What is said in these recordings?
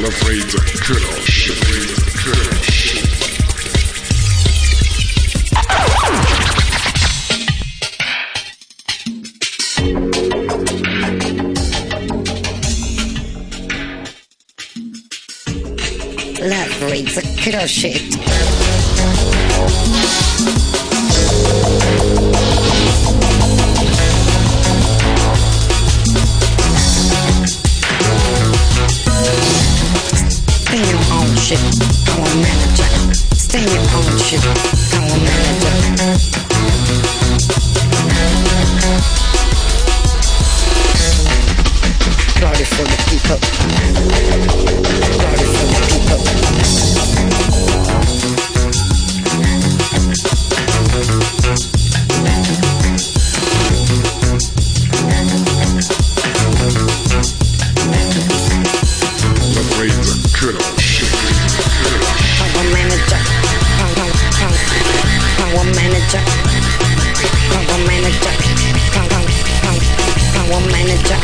Naprawdę crush. Crush. Lovely to crush shit. Shit, I'm a manager. Stay your own shit, I'm a manager. Party for the people. Manager. Power manager. Power, power, power manager.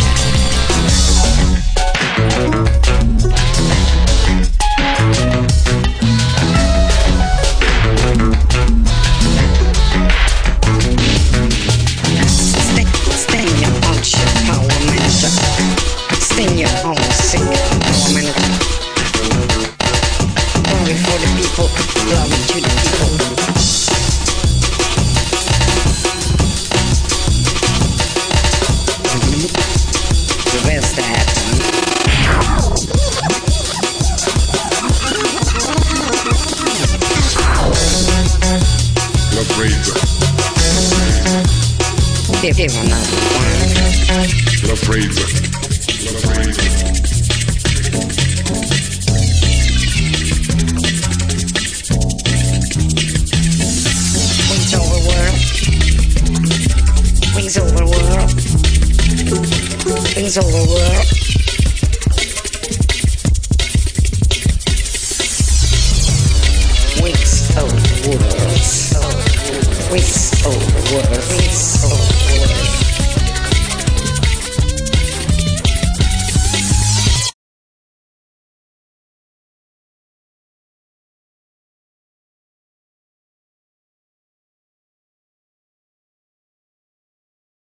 Your own your own power manager. For the people, to the people. The best that happened. The razor. Give give another one. The razor. The razor. things over with. Weeks over words. Weeks over words. Weeks over words.